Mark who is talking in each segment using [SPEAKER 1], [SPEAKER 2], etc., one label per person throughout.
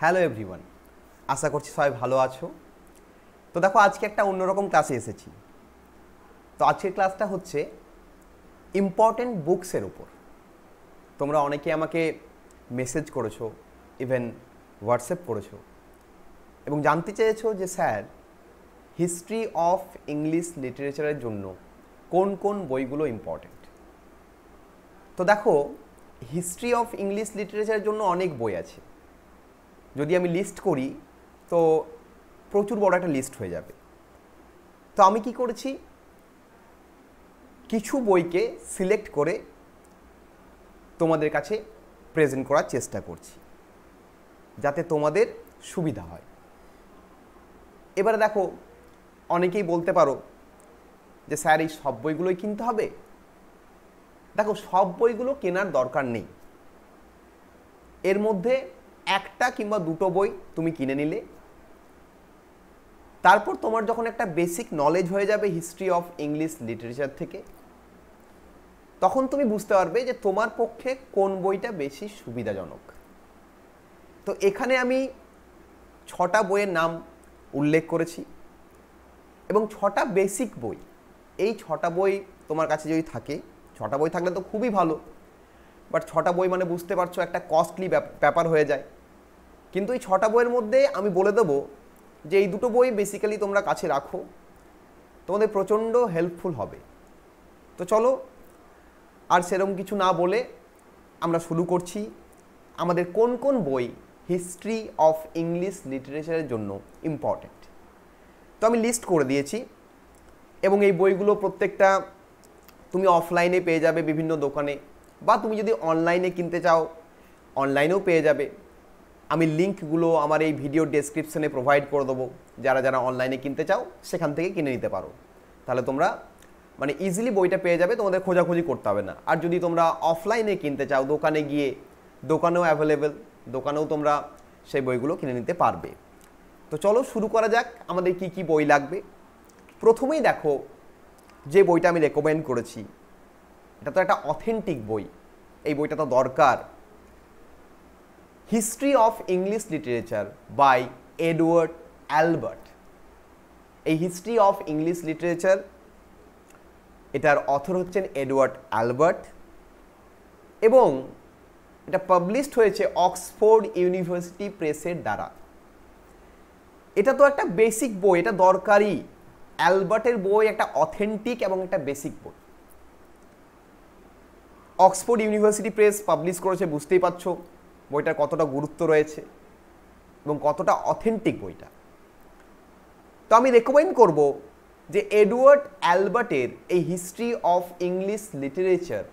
[SPEAKER 1] Hello everyone আশা করছি সবাই ভালো আছো। তো দেখো, আজকে একটা অন্যরকম ক্লাসে এসেছি। তো আজকের ক্লাসটা হচ্ছে ইম্পর্টেন্ট বুকসের উপর। তোমরা অনেকে আমাকে মেসেজ করেছ ইভেন হোয়াটসঅ্যাপ করেছ। এবং জানতে চেয়েছো যে স্যার হিস্ট্রি অফ ইংলিশ লিটারেচারের জন্য কোন কোন বইগুলো ইম্পর্টেন্ট তো দেখো হিস্ট্রি অফ ইংলিশ লিটারেচারের জন্য অনেক বই আছে। যদি আমি লিস্ট করি, তো প্রচুর বড় একটা লিস্ট হয়ে যাবে। তো আমি কি করেছি? কিছু বইকে সিলেক্ট করে তোমাদের কাছে প্রেজেন্ট করার চেষ্টা করছি, যাতে তোমাদের সুবিধা হয়। এবারে দেখো, অনেকেই বলতে পারো যে, স্যার, এই সব বইগুলোই কিনতে হবে? দেখো, সব বইগুলো কেনার দরকার নেই। এর মধ্যে একটা কিংবা দুটো বই তুমি কিনে নিলে। তারপর তোমার যখন একটা বেসিক নলেজ হয়ে যাবে হিস্ট্রি অফ ইংলিশ লিটারেচার থেকে, তখন তুমি বুঝতে পারবে যে তোমার পক্ষে কোন বইটা বেশি সুবিধাজনক। তো এখানে আমি ছটা বইয়ের নাম উল্লেখ করেছি এবং ছটা বেসিক বই, এই ছটা বই তোমার কাছে যদি থাকে, ছটা বই থাকলে তো খুবই ভালো বাট ছটা বই মানে বুঝতে পারছ একটা কস্টলি ব্যাপার হয়ে যায়। কিন্তু এই ছটা বইয়ের মধ্যে আমি বলে দেবো যে এই দুটো বই বেসিক্যালি তোমরা কাছে রাখো। তোমাদের প্রচণ্ড হেল্পফুল হবে। তো চলো, আর সেরকম কিছু না বলে আমরা শুরু করছি। আমাদের কোন কোন বই হিস্ট্রি অফ ইংলিশ লিটারেচারের জন্য ইম্পর্ট্যান্ট তো আমি লিস্ট করে দিয়েছি এবং এই বইগুলো প্রত্যেকটা তুমি অফলাইনে পেয়ে যাবে বিভিন্ন দোকানে বা তুমি যদি অনলাইনে কিনতে চাও অনলাইনেও পেয়ে যাবে। আমি লিঙ্কগুলো আমার এই ভিডিও ডেসক্রিপশনে প্রোভাইড করে দেবো। যারা যারা অনলাইনে কিনতে চাও, সেখান থেকে কিনে নিতে পারো। তাহলে তোমরা মানে ইজিলি বইটা পেয়ে যাবে, তোমাদের খোঁজাখুঁজি করতে হবে না। আর যদি তোমরা অফলাইনে কিনতে চাও, দোকানে গিয়ে দোকানেও অ্যাভেলেবেল দোকানেও তোমরা সেই বইগুলো কিনে নিতে পারবে। তো চলো শুরু করা যাক, আমাদের কি কি বই লাগবে। প্রথমেই দেখো, যে বইটা আমি রেকমেন্ড করেছি, এটা তো একটা অথেন্টিক বই। এই বইটা তো দরকার। History of English literature by Edward Albert এই হিস্ট্রি অফ ইংলিশ লিটারেচার এটার অথর হচ্ছেন এডওয়ার্ড অ্যালবার্ট এবং এটা পাবলিশড হয়েছে অক্সফোর্ড ইউনিভার্সিটি প্রেসের দ্বারা। এটা তো একটা বেসিক বই, এটা দরকারি অ্যালবার্টের বই একটা অথেন্টিক এবং একটা বেসিক বই। অক্সফোর্ড ইউনিভার্সিটি প্রেস পাবলিশ করেছে, বুঝতেই পারছ। বইটার কতটা গুরুত্ব রয়েছে এবং কতটা অথেন্টিক বইটা। তো আমি রেকমেন্ড করব যে এডওয়ার্ড অ্যালবার্টের এই হিস্ট্রি অফ ইংলিশ লিটারেচার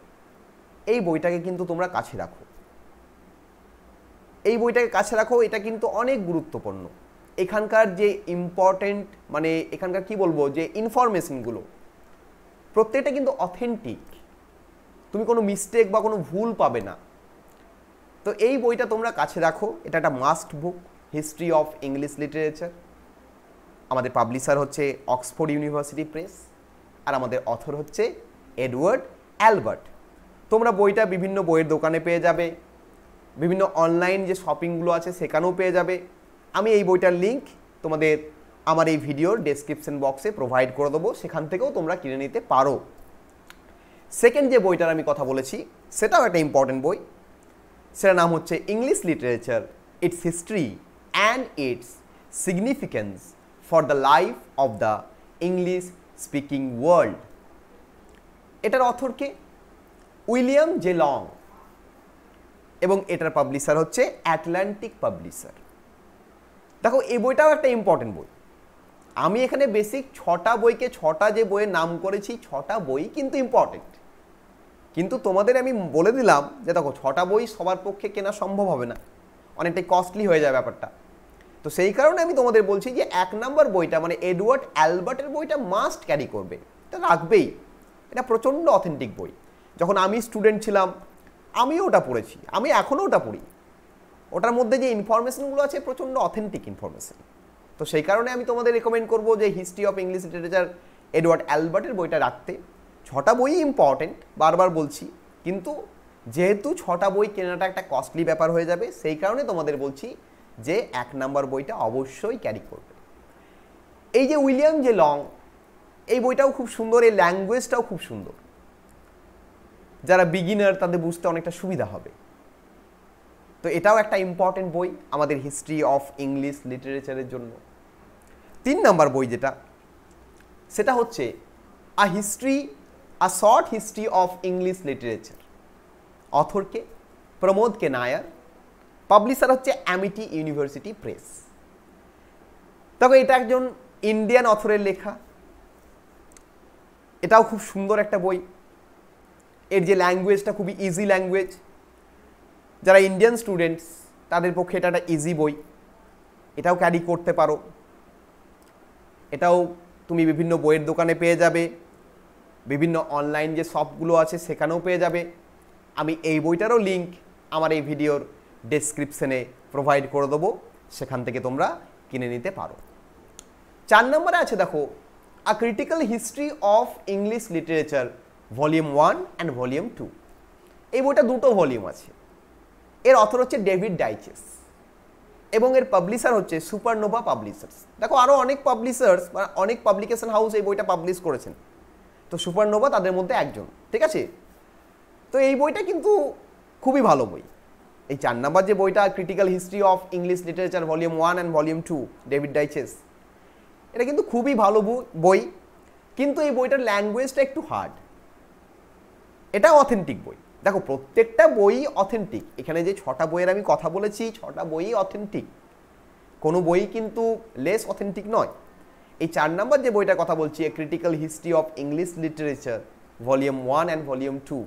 [SPEAKER 1] এই বইটাকে কিন্তু তোমরা কাছে রাখো। এই বইটাকে কাছে রাখো, এটা কিন্তু অনেক গুরুত্বপূর্ণ। এখানকার যে ইম্পর্টেন্ট মানে এখানকার কি বলব, যে ইনফরমেশনগুলো প্রত্যেকটা কিন্তু অথেন্টিক তুমি কোনো মিস্টেক বা কোনো ভুল পাবে না। তো এই বইটা তোমরা কাছে রাখো। এটা একটা must book, history of English literature. আমাদের পাবলিশার হচ্ছে অক্সফোর্ড ইউনিভার্সিটি প্রেস আর আমাদের অথর হচ্ছে এডওয়ার্ড অ্যালবার্ট। তোমরা বইটা বিভিন্ন বইয়ের দোকানে পেয়ে যাবে, বিভিন্ন অনলাইন যে শপিংগুলো আছে সেখানেও পেয়ে যাবে। আমি এই বইটার লিঙ্ক তোমাদের আমার এই ভিডিওর ডেসক্রিপশন বক্সে প্রোভাইড করে দেবো, সেখান থেকেও তোমরা কিনে নিতে পারো। সেকেন্ড যে বইটার আমি কথা বলেছি, সেটাও একটা ইম্পর্টেন্ট বই। সেটার নাম হচ্ছে English literature its history and its significance for the life of the English speaking world এটার অথরকে উইলিয়াম জে লং। এবং এটার পাবলিশার হচ্ছে অ্যাটলান্টিক পাবলিশার দেখো, এই বইটাও একটা ইম্পর্টেন্ট বই। আমি এখানে বেসিক ছটা বইকে ছটা যে বইয়ের নাম করেছি, ছটা বই কিন্তু ইম্পর্টেন্ট কিন্তু তোমাদের আমি বলে দিলাম যে দেখো, ছটা বই সবার পক্ষে কেনা সম্ভব হবে না। অনেকটাই কস্টলি হয়ে যায় ব্যাপারটা। তো সেই কারণে আমি তোমাদের বলছি যে এক নম্বর বইটা মানে এডওয়ার্ড অ্যালবার্টের বইটা মাস্ট ক্যারি করবে। এটা রাখবেই। এটা প্রচণ্ড অথেন্টিক বই। যখন আমি স্টুডেন্ট ছিলাম, আমিও ওটা পড়েছি। আমি এখনও ওটা পড়ি। ওটার মধ্যে যে ইনফরমেশনগুলো আছে, প্রচণ্ড অথেন্টিক ইনফরমেশন তো সেই কারণে আমি তোমাদের রেকমেন্ড করব যে history of English literature Edward অ্যালবার্টের বইটা রাখতে। ছটা বই ইম্পর্টেন্ট বারবার বলছি। কিন্তু যেহেতু ছটা বই কেনাটা একটা কস্টলি ব্যাপার হয়ে যাবে, সেই কারণে তোমাদের বলছি যে এক নাম্বার বইটা অবশ্যই ক্যারি করবে। এই যে উইলিয়াম যে লং, এই বইটাও খুব সুন্দর, এই ল্যাঙ্গুয়েজটাও খুব সুন্দর। যারা বিগিনার তাদের বুঝতে অনেকটা সুবিধা হবে। তো এটাও একটা ইম্পর্টেন্ট বই আমাদের হিস্ট্রি অফ ইংলিশ লিটারেচারের জন্য। তিন নাম্বার বই যেটা, সেটা হচ্ছে a history a short history of English literature অথরকে Pramod K Nayar publisher হচ্ছে অ্যামিটি ইউনিভার্সিটি প্রেস দেখো, এটা একজন ইন্ডিয়ান অথরের লেখা। এটাও খুব সুন্দর একটা বই। এর যে ল্যাঙ্গুয়েজটা খুবই ইজি ল্যাঙ্গুয়েজ যারা ইন্ডিয়ান স্টুডেন্টস তাদের পক্ষে এটা একটা ইজি বই। এটাও ক্যারি করতে পারো। এটাও তুমি বিভিন্ন বইয়ের দোকানে পেয়ে যাবে। বিভিন্ন অনলাইন যে শপগুলো আছে, সেখানেও পেয়ে যাবে। আমি এই বইটারও লিঙ্ক আমার এই ভিডিওর ডেসক্রিপশনে প্রোভাইড করে দেবো। সেখান থেকে তোমরা কিনে নিতে পারো। চার নম্বরে আছে দেখো a critical history of English literature volume one and volume two এই বইটা দুটো ভলিউম আছে। এর অথর হচ্ছে ডেভিড ডাইচেস এবং এর পাবলিশার হচ্ছে সুপারনোভা পাবলিশার্স দেখো আরও অনেক পাবলিশার্স বা অনেক পাবলিকেশন হাউস এই বইটা পাবলিশ করেছেন। তো সুপারনোভা তাদের মধ্যে একজন, ঠিক আছে? তো এই বইটা কিন্তু খুবই ভালো বই। এই চার নাম্বার যে বইটা critical history of English literature volume one and volume two David Daiches এটা কিন্তু খুবই ভালো বই, কিন্তু এই বইটার ল্যাঙ্গুয়েজটা একটু হার্ড এটা অথেন্টিক বই। দেখো, প্রত্যেকটা বই অথেন্টিক এখানে যে ছটা বইয়ের আমি কথা বলেছি, ছটা বই অথেন্টিক কোনো বই কিন্তু লেস অথেন্টিক নয়। এই চার নাম্বার যে বইটার কথা বলছি a critical history of English literature volume one and volume two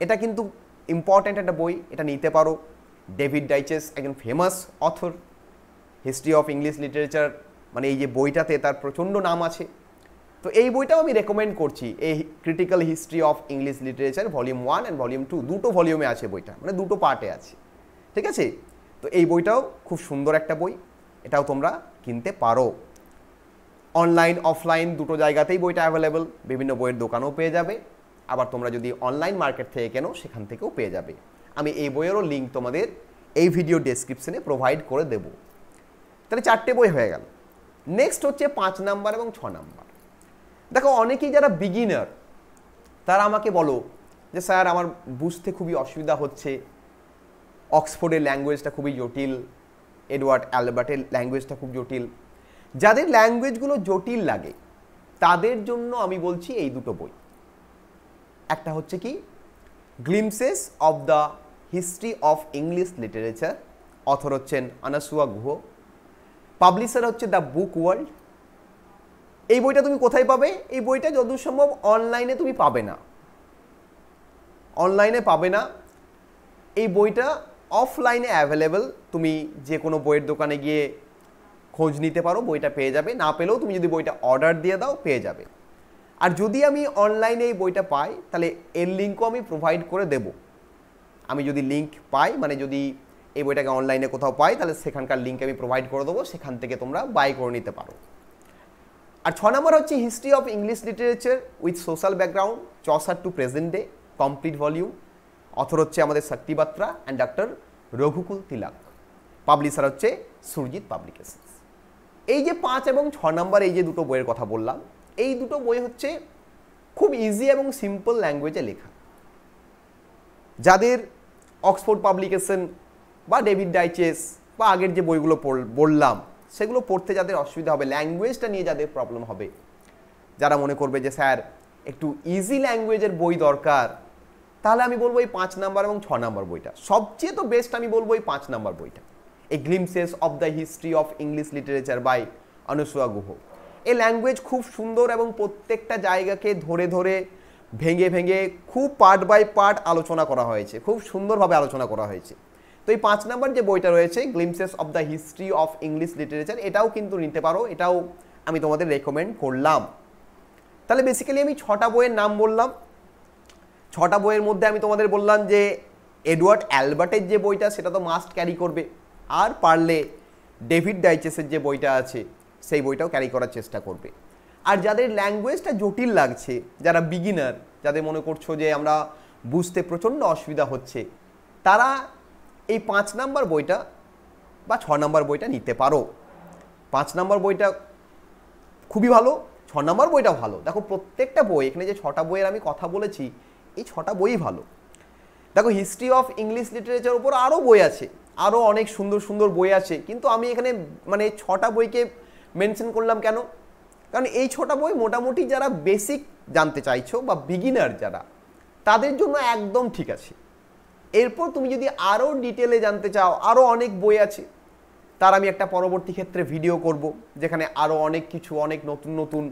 [SPEAKER 1] এটা কিন্তু ইম্পর্ট্যান্ট একটা বই, এটা নিতে পারো। ডেভিড ডাইচেস একজন famous author history of English literature মানে এই যে বইটাতে তার প্রচণ্ড নাম আছে। তো এই বইটাও আমি রেকমেন্ড করছি এই critical history of English literature volume one and volume two দুটো ভলিউমে আছে বইটা মানে দুটো পার্টে আছে। ঠিক আছে? তো এই বইটাও খুব সুন্দর একটা বই, এটাও তোমরা কিনতে পারো। অনলাইন অফলাইন দুটো জায়গাতেই বইটা অ্যাভেলেবেল বিভিন্ন বইয়ের দোকানেও পেয়ে যাবে। আবার তোমরা যদি অনলাইন মার্কেট থেকে কেনো, সেখান থেকেও পেয়ে যাবে। আমি এই বইয়েরও লিঙ্ক তোমাদের এই ভিডিও ডেসক্রিপশনে প্রোভাইড করে দেব। তাহলে চারটে বই হয়ে গেল। নেক্সট হচ্ছে পাঁচ নাম্বার এবং ছ নাম্বার। দেখো, অনেকেই যারা বিগিনার তারা আমাকে বলো যে, স্যার, আমার বুঝতে খুবই অসুবিধা হচ্ছে। অক্সফোর্ডের ল্যাঙ্গুয়েজটা খুবই জটিল। এডওয়ার্ড অ্যালবার্টের ল্যাঙ্গুয়েজটা খুব জটিল। যাদের ল্যাঙ্গুয়েজগুলো জটিল লাগে, তাদের জন্য আমি বলছি এই দুটো বই। একটা হচ্ছে কি? Glimpses of the history of English literature author হচ্ছেন আনাসুয়া গুহ। পাবলিশার হচ্ছে দ্য বুক ওয়ার্ল্ড এই বইটা তুমি কোথায় পাবে? এই বইটা যতদূর সম্ভব অনলাইনে তুমি পাবে না। অনলাইনে পাবে না। এই বইটা অফলাইনে অ্যাভেলেবেল তুমি যে কোনো বইয়ের দোকানে গিয়ে খোঁজ নিতে পারো, বইটা পেয়ে যাবে। না পেলেও তুমি যদি বইটা অর্ডার দিয়ে দাও, পেয়ে যাবে। আর যদি আমি অনলাইনে এই বইটা পাই, তাহলে এর লিঙ্কও আমি প্রোভাইড করে দেব। আমি যদি লিঙ্ক পাই মানে যদি এই বইটাকে অনলাইনে কোথাও পাই, তাহলে সেখানকার লিঙ্ক আমি প্রোভাইড করে দেবো, সেখান থেকে তোমরা বাই করে নিতে পারো। আর ছ নম্বর হচ্ছে history of English literature with social background Chaucer to present day complete volume author হচ্ছে আমাদের Shakti Batra and doctor Raghukul Tilak. Publisher হচ্ছে সুরজিৎ পাবলিকেশনস। এই যে পাঁচ এবং ছ নম্বর এই যে দুটো বইয়ের কথা বললাম, এই দুটো বই হচ্ছে খুব ইজি এবং সিম্পল ল্যাঙ্গুয়েজে লেখা। যাদের অক্সফোর্ড পাবলিকেশন বা ডেভিড ডাইচেস বা আগের যে বইগুলো বললাম, সেগুলো পড়তে যাদের অসুবিধা হবে ল্যাঙ্গুয়েজটা নিয়ে যাদের প্রবলেম হবে, যারা মনে করবে যে, স্যার, একটু ইজি ল্যাঙ্গুয়েজের বই দরকার, তাহলে আমি বলব এই পাঁচ নাম্বার এবং ছ নাম্বার বইটা। সবচেয়ে তো বেস্ট আমি বলব এই পাঁচ নাম্বার বইটা। এই glimpses of the history of English literature by Anusuya Guha A language খুব সুন্দর এবং প্রত্যেকটা জায়গাকে ধরে ধরে ভেঙে ভেঙে খুব পার্ট বাই পার্ট আলোচনা করা হয়েছে, খুব সুন্দরভাবে আলোচনা করা হয়েছে। তো এই পাঁচ নাম্বার যে বইটা রয়েছে glimpses of the history of English literature এটাও কিন্তু নিতে পারো, এটাও আমি তোমাদের রেকমেন্ড করলাম। তাহলে বেসিক্যালি আমি ছটা বইয়ের নাম বললাম। ছটা বইয়ের মধ্যে আমি তোমাদের বললাম যে এডওয়ার্ড অ্যালবার্টের যে বইটা, সেটা তো মাস্ট ক্যারি করবে। আর পারলে ডেভিড ডাইচেসের যে বইটা আছে, সেই বইটাও ক্যারি করার চেষ্টা করবে। আর যাদের ল্যাঙ্গুয়েজটা জটিল লাগছে, যারা বিগিনার, যাদের মনে করছ যে আমরা বুঝতে প্রচণ্ড অসুবিধা হচ্ছে, তারা এই পাঁচ নাম্বার বইটা বা ছ নম্বর বইটা নিতে পারো। পাঁচ নাম্বার বইটা খুবই ভালো, ছ নম্বর বইটা ভালো। দেখো, প্রত্যেকটা বই, এখানে যে ছটা বইয়ের আমি কথা বলেছি, এই ছটা বইই ভালো। দেখো, হিস্ট্রি অফ ইংলিশ লিটারেচার উপর আরও বই আছে। আরও অনেক সুন্দর সুন্দর বই আছে। কিন্তু আমি এখানে মানে ছটা বইকে মেনশন করলাম কেন? কারণ এই ছটা বই মোটামুটি যারা বেসিক জানতে চাইছো বা বিগিনার যারা, তাদের জন্য একদম ঠিক আছে। এরপর তুমি যদি আরও ডিটেলে জানতে চাও আরও অনেক বই আছে, তার আমি একটা পরবর্তী ক্ষেত্রে ভিডিও করব, যেখানে আরও অনেক কিছু, অনেক নতুন নতুন,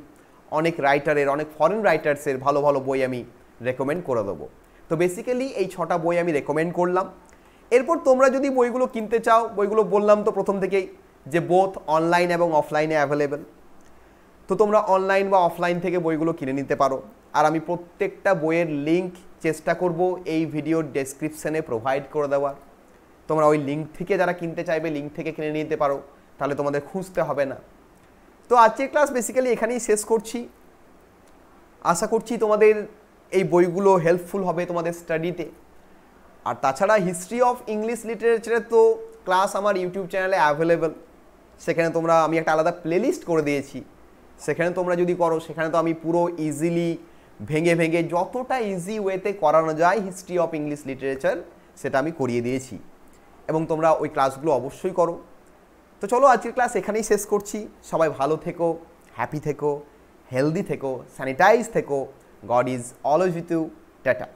[SPEAKER 1] অনেক রাইটারের অনেক ফরেন রাইটার্সের ভালো ভালো বই আমি রেকমেন্ড করে দেবো। তো বেসিক্যালি এই ছটা বই আমি রেকমেন্ড করলাম। এরপর তোমরা যদি বইগুলো কিনতে চাও, বইগুলো বললাম তো প্রথম থেকেই যে বোথ অনলাইন এবং অফলাইনে অ্যাভেলেবেল তো তোমরা অনলাইন বা অফলাইন থেকে বইগুলো কিনে নিতে পারো। আর আমি প্রত্যেকটা বইয়ের লিঙ্ক চেষ্টা করব এই ভিডিওর ডেসক্রিপশানে প্রোভাইড করে দেওয়ার তোমরা ওই লিঙ্ক থেকে যারা কিনতে চাইবে লিঙ্ক থেকে কিনে নিতে পারো, তাহলে তোমাদের খুঁজতে হবে না। তো আজকের ক্লাস বেসিক্যালি এখানেই শেষ করছি। আশা করছি তোমাদের এই বইগুলো হেল্পফুল হবে তোমাদের স্টাডিতে আর তাছাড়া হিস্ট্রি অফ ইংলিশ লিটারেচারের তো ক্লাস আমার ইউটিউব চ্যানেলে অ্যাভেলেবেল সেখানে তোমরা, আমি একটা আলাদা প্লেলিস্ট করে দিয়েছি। সেখানে তোমরা যদি করো, সেখানে তো আমি পুরো ইজিলি ভেঙে ভেঙে যতটা ইজি ওয়েতে করানো যায় হিস্ট্রি অফ ইংলিশ লিটারেচার সেটা আমি করিয়ে দিয়েছি। এবং তোমরা ওই ক্লাসগুলো অবশ্যই করো। তো চলো আজকের ক্লাস এখানেই শেষ করছি। সবাই ভালো থেকো হ্যাপি থেকো হেলদি থেকো স্যানিটাইজ থেকো। God is always with you tata